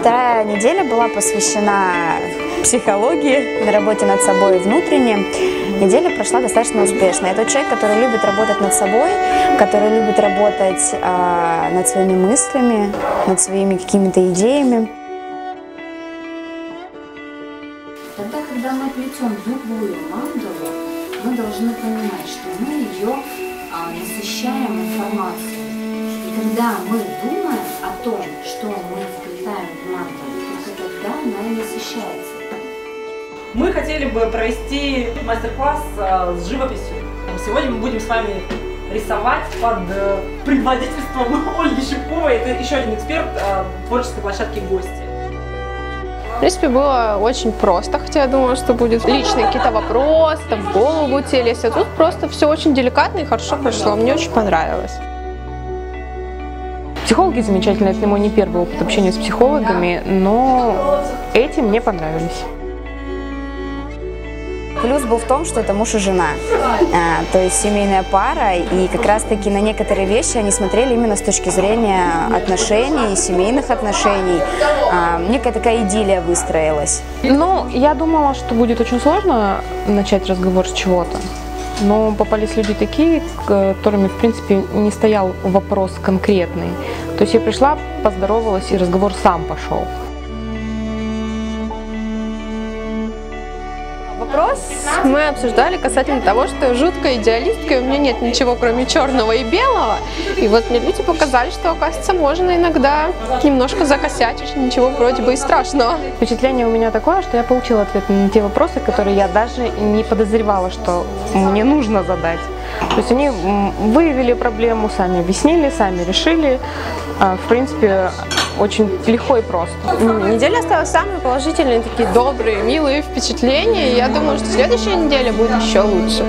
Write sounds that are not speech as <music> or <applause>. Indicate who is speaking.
Speaker 1: Вторая неделя была посвящена психологии, на работе над собой внутренне. Неделя прошла достаточно успешно. Это человек, который любит работать над собой, который любит работать э, над своими мыслями, над своими какими-то идеями.
Speaker 2: Тогда, когда мы плетем любую мандалу, мы должны понимать, что мы ее а, насыщаем информацией. И когда мы думаем насыщается.
Speaker 3: Мы хотели бы провести мастер-класс а, с живописью. Сегодня мы будем с вами рисовать под э, предводительством <laughs> Ольги Щипковой. Это еще один эксперт а, творческой площадки «Гости».
Speaker 4: В принципе, было очень просто, хотя я думала, что будет личные какие-то вопросы, там в голову будут лезть, а тут просто все очень деликатно и хорошо прошло. Мне очень понравилось.
Speaker 5: Психологи замечательные, это мой не первый опыт общения с психологами, но эти мне понравились.
Speaker 1: Плюс был в том, что это муж и жена, а, то есть семейная пара, и как раз-таки на некоторые вещи они смотрели именно с точки зрения отношений, семейных отношений. А, некая такая идиллия выстроилась.
Speaker 5: Ну, я думала, что будет очень сложно начать разговор с чего-то. Но попались люди такие, которыми, в принципе, не стоял вопрос конкретный. То есть я пришла, поздоровалась, и разговор сам пошел.
Speaker 4: Вопрос мы обсуждали касательно того, что я жуткая идеалистка, и у меня нет ничего, кроме черного и белого. И вот мне люди показали, что, оказывается, можно иногда немножко закосячить, ничего вроде бы и страшного.
Speaker 5: Впечатление у меня такое, что я получила ответ на те вопросы, которые я даже не подозревала, что мне нужно задать. То есть они выявили проблему, сами объяснили, сами решили. А, в принципе, очень легко и просто.
Speaker 4: Неделя оставила самые положительные, такие добрые, милые впечатления. Я думаю, что следующая неделя будет еще лучше.